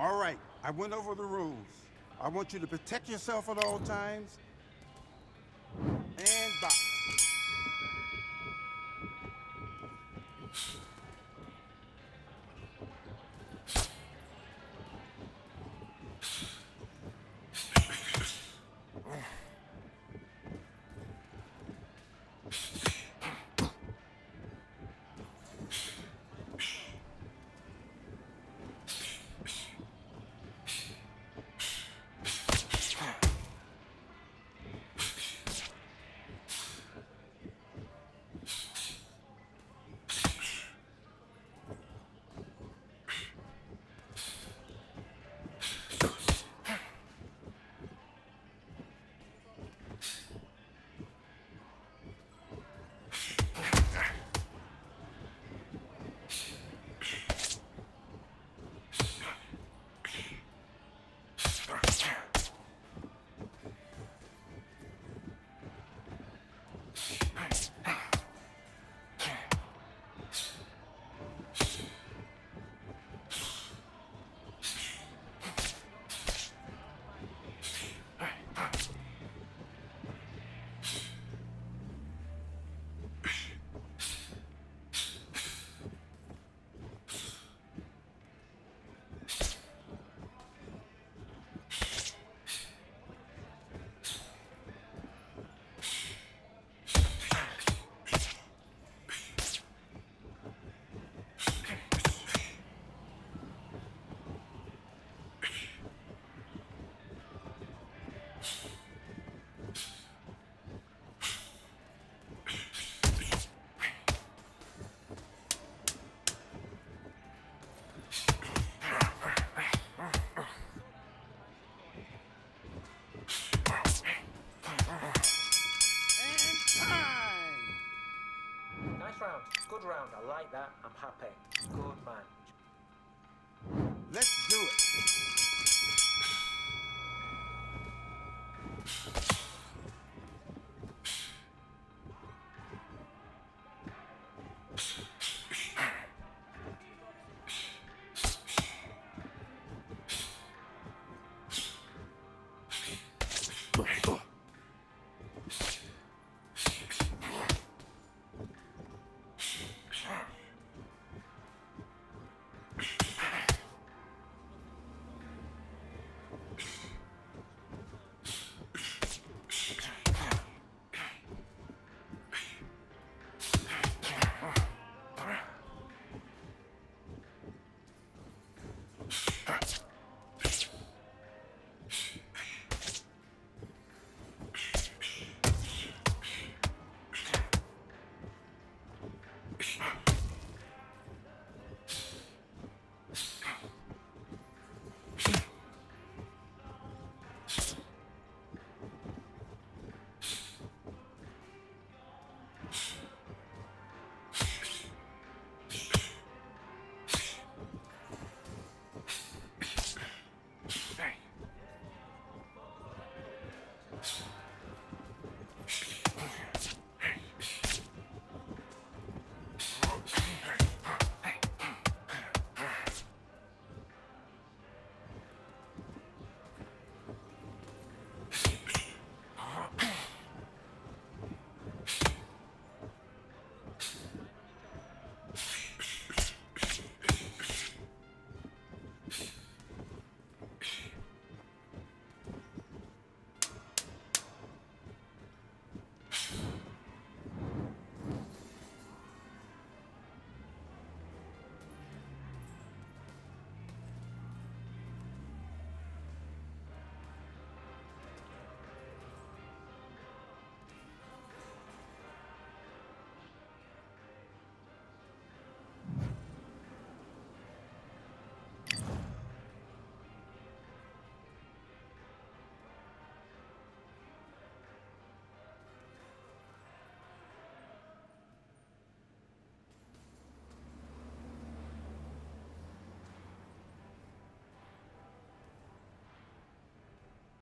All right, I went over the rules. I want you to protect yourself at all times. And box. Nice round, good round. I like that. I'm happy. Good man. Let's do it. Shh.